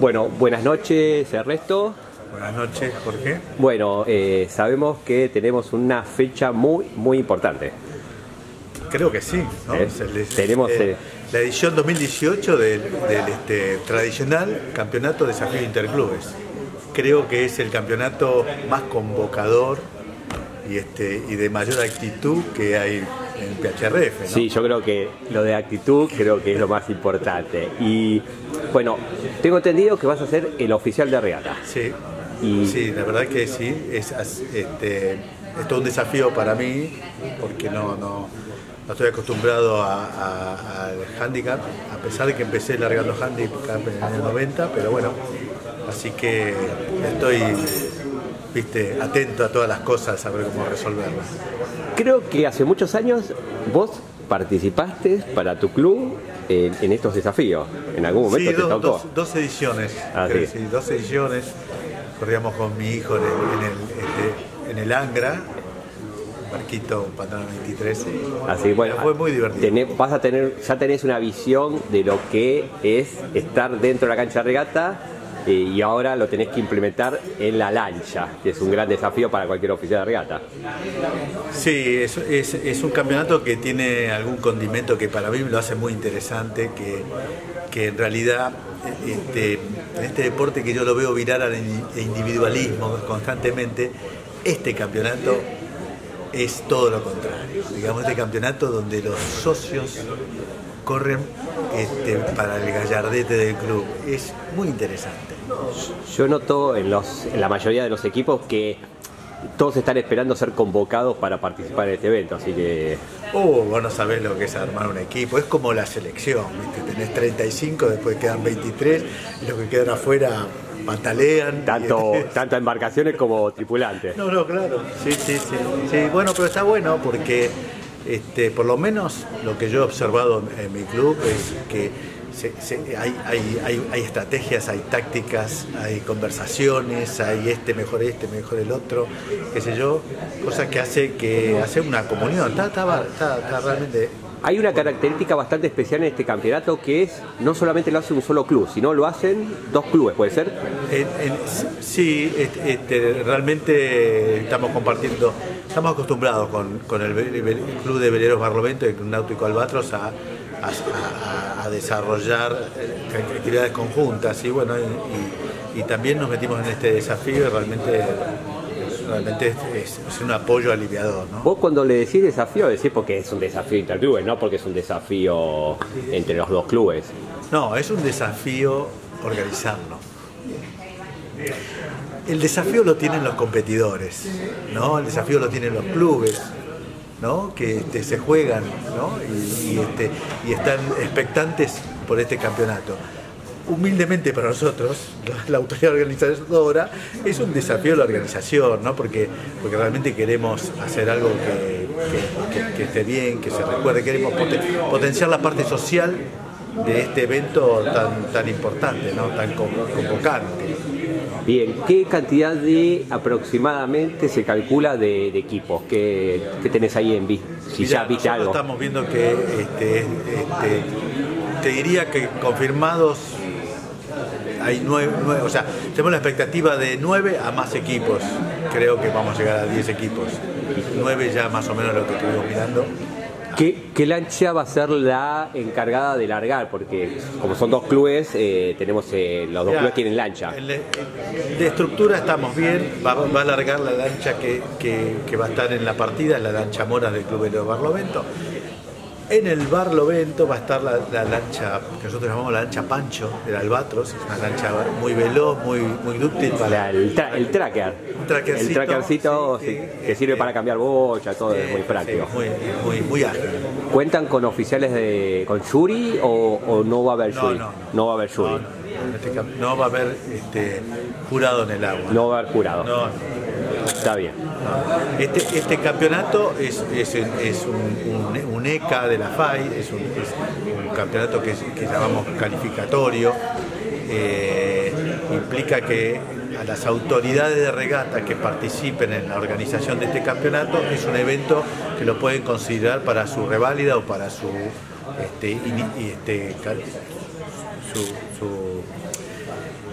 Bueno, buenas noches Ernesto. Buenas noches Jorge. Bueno, eh, sabemos que tenemos una fecha muy, muy importante. Creo que sí. ¿no? Eh, tenemos, eh, la edición 2018 del, del, este, tradicional campeonato Desafío Interclubes. Creo que es el campeonato más convocador y, este, y de mayor actitud que hay en PHRF. ¿no? Sí, yo creo que lo de actitud creo que es lo más importante. Y bueno, tengo entendido que vas a ser el oficial de regata. Sí, Y- sí, la verdad que sí, es, este, es todo un desafío para mí porque no, no, no estoy acostumbrado al handicap, a pesar de que empecé largando handicap en el 90, pero bueno, así que estoy viste, atento a todas las cosas, a ver cómo resolverlas. Creo que hace muchos años vos participaste para tu club en, en estos desafíos. En algún momento Sí, te dos, tocó. dos- dos ediciones, Ah, creo, sí. sí, dos ediciones. Corríamos con mi hijo en el, en el, este, en el Angra, barquito Pantano 23. Así bueno, fue muy divertido. tenés- vas a tener, ya tenés una visión de lo que es estar dentro de la cancha de regata y ahora lo tenés que implementar en la lancha, que es un gran desafío para cualquier oficial de regata. Sí, es, es- un campeonato que tiene algún condimento que para mí lo hace muy interesante, que, que en realidad este, este deporte que yo lo veo virar al in- individualismo constantemente, este campeonato es todo lo contrario. Digamos, este campeonato donde los socios corren este, para el gallardete del club. Es muy interesante. Yo noto en, los, en la mayoría de los equipos que todos están esperando ser convocados para participar en este evento, así que Oh, vos no sabés lo que es armar un equipo, es como la selección, ¿viste? tenés 35, después quedan 23 y los que quedan afuera patalean. tanto, tanto embarcaciones como tripulantes. No, no, claro, sí, sí, sí, sí, bueno, pero está bueno porque este, por lo menos lo que yo he observado en, en mi club es que se- se- hay, hay- hay- hay estrategias, hay tácticas, hay conversaciones, hay este mejor este, mejor el otro, qué sé yo, cosa que hace que hace una comunión, está, está, está- está realmente Hay una característica bastante especial en este campeonato que es no solamente lo hace un solo club, sino lo hacen dos clubes, ¿puede ser? Sí, este, este, realmente estamos compartiendo, estamos acostumbrados con, con el, Club de Veleros Barlovento y el Club Náutico Albatros a, a- desarrollar actividades conjuntas y bueno, y también nos metimos en este desafío y realmente, realmente es, es- es un apoyo aliviador. ¿no? Vos cuando le decís desafío, decís porque es un desafío interclubes, no porque es un desafío entre los dos clubes. No, es un desafío organizarlo. El desafío lo tienen los competidores, ¿no? El desafío lo tienen los clubes, ¿no? Que este, se juegan, ¿no? Y, y, este, y están expectantes por este campeonato. Humildemente para nosotros, la, autoridad organizadora, es un desafío la organización, ¿no? Porque, porque realmente queremos hacer algo que, que- que- que esté bien, que se recuerde, queremos poten- potenciar la parte social de este evento tan, tan importante, ¿no? tan con- convocante. Bien, ¿qué cantidad de aproximadamente se calcula de, de equipos? ¿Qué, qué tenés ahí en vi- Si Mirá, ya viste nosotros algo. estamos viendo que este, este, te diría que confirmados hay nueve, nueve- o sea, tenemos la expectativa de nueve a más equipos. Creo que vamos a llegar a 10 equipos. Nueve ya más o menos lo que estuvimos mirando. ¿Qué, qué lancha va a ser la encargada de largar? Porque como son dos clubes, eh, tenemos eh, los dos clubes tienen lancha. De estructura estamos bien, va, va a alargar la lancha que, que- que va a estar en la partida, la lancha Mora del Club Velero Barlovento. En el Barlovento va a estar la, la lancha que nosotros llamamos la lancha Pancho del Albatros, es una lancha muy veloz, muy, muy dúctil para el, tra- el tracker. Un trackercito, el trackercito sí, sí, sí, que sirve para cambiar boya, todo es muy Sí, práctico. muy, muy, muy ágil. ¿Cuentan con oficiales de con Yuri o, o no va a haber No, Yuri? no, no. va a haber Yuri. No, no, en este no va a haber este, jurado en el agua. No va a haber jurado. No. Está bien. Este, este campeonato es, es, es un, un- ECA de la FAI, es un, campeonato que, llamamos calificatorio. Eh, implica que a las autoridades de regata que participen en la organización de este campeonato es un evento que lo pueden considerar para su reválida o para su, este, este,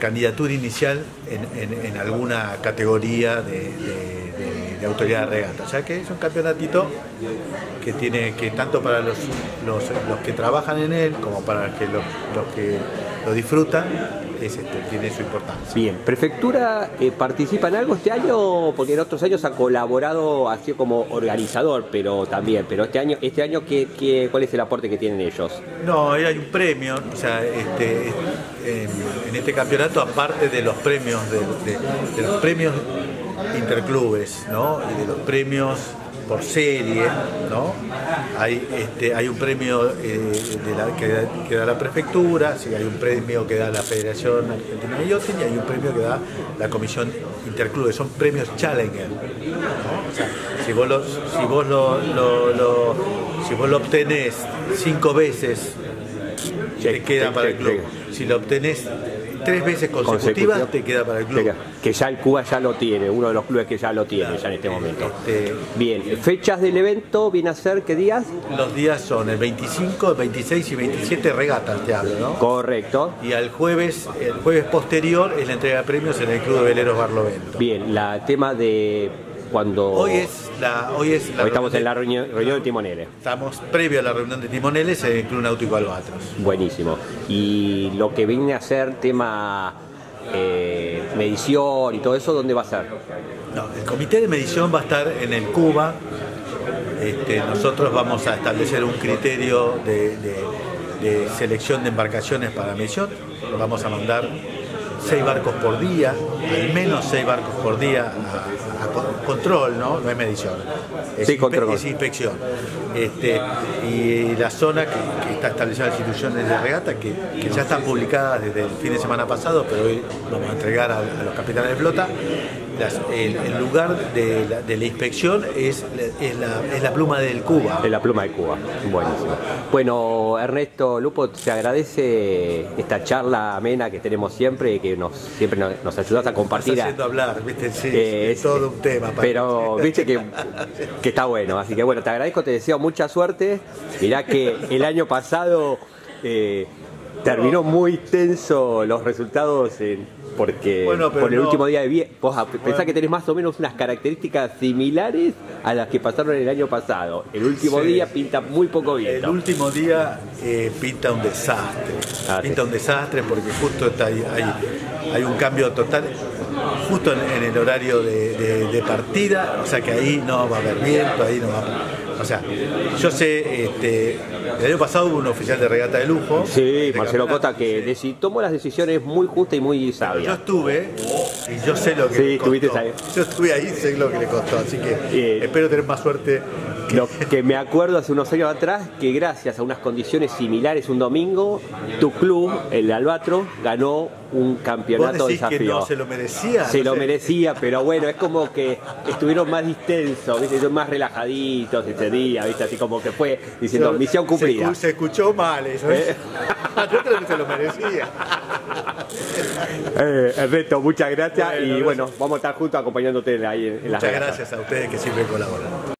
candidatura inicial en, en- alguna categoría de, de- de- de autoridad de regata. O sea que es un campeonatito que tiene que tanto para los, los, los que trabajan en él como para que los, los que lo disfrutan, es, este, tiene su importancia. Bien, ¿Prefectura eh, participa en algo este año? Porque en otros años ha colaborado así como organizador, pero también, pero este año, este año ¿qué, qué, cuál es el aporte que tienen ellos? No, hay un premio, o sea, este, en, en este campeonato, aparte de los premios de, de- de los premios interclubes, ¿no? Y de los premios por serie, ¿no? Hay, este, hay un premio eh, de la- que, da, que da la prefectura, sí, hay un premio que da la Federación Argentina de Yachting y hay un premio que da la Comisión Interclubes, son premios Challenger, ¿no? O sea, si vos lo, si vos lo, lo- lo- si vos lo obtenés cinco veces te queda check, para el club. Si lo obtenés tres veces consecutivas, Consecutiva. te queda para el club. Que ya el Cuba ya lo tiene, uno de los clubes que ya lo tiene ya en este momento. Este, Bien, fechas del evento, viene a ser qué días? los días son el 25, el 26 y 27 regatas, te hablo, ¿no? Correcto. Y al jueves, el jueves posterior es la entrega de premios en el Club de Veleros Barlovento. Bien, la tema de cuando Hoy es la, hoy es la hoy estamos en la reunión, reunión de timoneles. Estamos previo a la reunión de timoneles en el Club Náutico Albatros. Buenísimo. Y lo que viene a ser tema eh, medición y todo eso, ¿dónde va a ser? No, el comité de medición va a estar en el Cuba. Este, nosotros vamos a establecer un criterio de, de- de selección de embarcaciones para medición. Vamos a mandar seis barcos por día, al menos seis barcos por día a, a control, ¿no? No es medición. Es, Sí, control. es inspección. Este, y la zona que, que está establecida en las instituciones de regata, que, que ya están publicadas desde el fin de semana pasado, pero hoy vamos a entregar a, a los capitanes de flota. Las- el, el lugar de la, de la inspección es, es la, es la pluma del Cuba. De la pluma de Cuba. Buenísimo. Bueno, Ernesto Lupo, te agradece esta charla amena que tenemos siempre, que nos siempre nos, nos ayudas a compartir. Estás a- haciendo hablar, ¿viste? Sí, Eh, es todo un tema. Pero viste que, que está bueno, así que bueno, te agradezco, te deseo mucha suerte. Mirá que el año pasado eh, terminó muy tenso los resultados en- porque Bueno, por el no- último día de vie- vos a- pensás que tenés más o menos unas características similares a las que pasaron el año pasado. El último Sí. día pinta muy poco El viento. último día eh, pinta un desastre. Ah, pinta sí. un desastre porque justo está ahí- hay, hay un cambio total, justo en, el horario de, partida, o sea que ahí no va a haber viento, ahí no va a O sea, yo sé, este, el año pasado hubo un oficial de regata de lujo. Sí, de Marcelo Cota, que sí. tomó las decisiones muy justas y muy Yo sabias. estuve y yo sé lo que Sí, le costó. estuviste ahí. Yo estuve ahí y sé lo que le costó, así que Eh, espero tener más suerte. que- Lo que me acuerdo hace unos años atrás, que gracias a unas condiciones similares un domingo, tu club, el Albatro, ganó un ¿Vos campeonato que desafío. no se lo merecía? Se No lo sé. merecía, pero bueno, es como que estuvieron más distensos, más relajaditos ese día, ¿viste? Así como que fue diciendo, misión cumplida. Se, escu- se escuchó mal eso. ¿eh? Yo creo que se lo merecía. Eh, Ernesto, muchas gracias Bueno, y gracias. bueno, vamos a estar juntos acompañándote ahí en, en las Muchas gracias a ustedes que siempre colaboran.